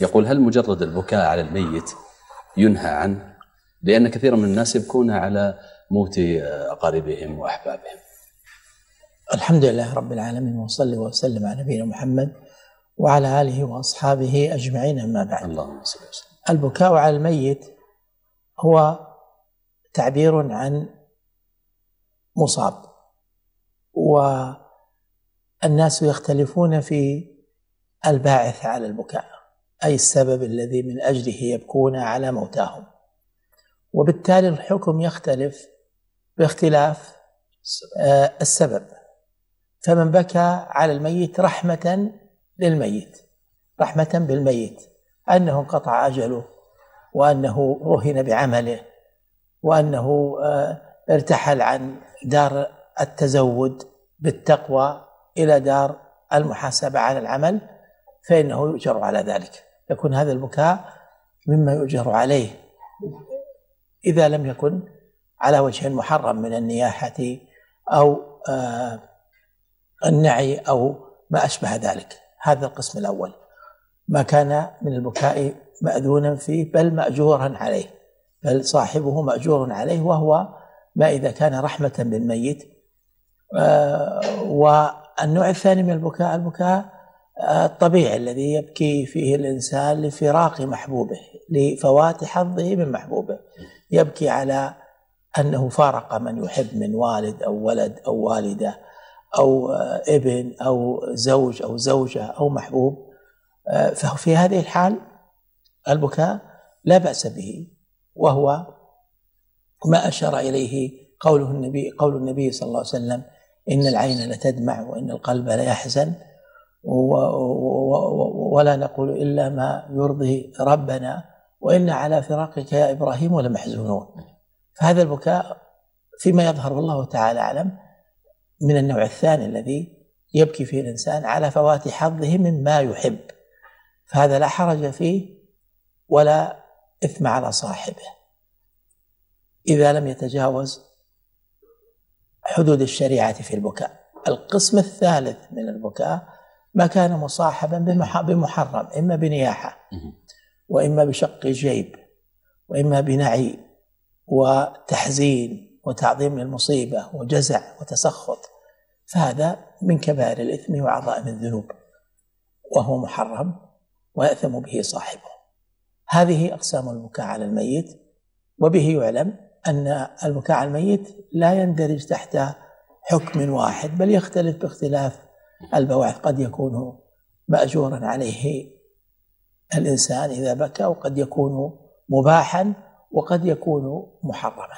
يقول هل مجرد البكاء على الميت ينهى عنه؟ لأن كثيرا من الناس يبكون على موت أقاربهم وأحبابهم. الحمد لله رب العالمين وصلي وسلم على نبينا محمد وعلى آله وأصحابه أجمعين أما بعد. اللهم صل وسلم. البكاء على الميت هو تعبير عن مصاب والناس يختلفون في الباعث على البكاء. أي السبب الذي من أجله يبكون على موتاهم. وبالتالي الحكم يختلف باختلاف آه، السبب. فمن بكى على الميت رحمة للميت رحمة بالميت أنه انقطع أجله وأنه رهن بعمله وأنه آه، ارتحل عن دار التزود بالتقوى إلى دار المحاسبة على العمل فإنه يؤجر على ذلك. يكون هذا البكاء مما يؤجر عليه. إذا لم يكن على وجه محرم من النياحة أو آه، النعي أو ما أشبه ذلك. هذا القسم الأول. ما كان من البكاء مأذونا فيه بل مأجورا عليه. بل صاحبه مأجور عليه وهو ما إذا كان رحمة بالميت. آه، والنوع الثاني من البكاء البكاء الطبيعي الذي يبكي فيه الإنسان لفراق محبوبه لفوات حظه من محبوبه. يبكي على أنه فارق من يحب من والد أو ولد أو والدة أو ابن أو زوج أو زوجة أو محبوب. ففي هذه الحال البكاء لا بأس به وهو ما أشار إليه قوله النبي قول النبي صلى الله عليه وسلم إن العين لتدمع وإن القلب ليحزن ولا نقول إلا ما يرضي ربنا وإن على فراقك يا إبراهيم لمحزونون فهذا البكاء فيما يظهر والله تعالى أعلم من النوع الثاني الذي يبكي فيه الإنسان على فوات حظه مما يحب. فهذا لا حرج فيه ولا إثم على صاحبه. إذا لم يتجاوز حدود الشريعة في البكاء. القسم الثالث من البكاء ما كان مصاحبا بمحرم إما بنياحة وإما بشق جيب وإما بنعي وتحزين وتعظيم للمصيبة وجزع وتسخط. فهذا من كبائر الإثم وعظائم الذنوب وهو محرم ويأثم به صاحبه. هذه أقسام البكاء على الميت وبه يعلم أن البكاء على الميت لا يندرج تحت حكم واحد بل يختلف باختلاف البواعث قد يكون مأجورا عليه الإنسان إذا بكى وقد يكون مباحا وقد يكون محرما.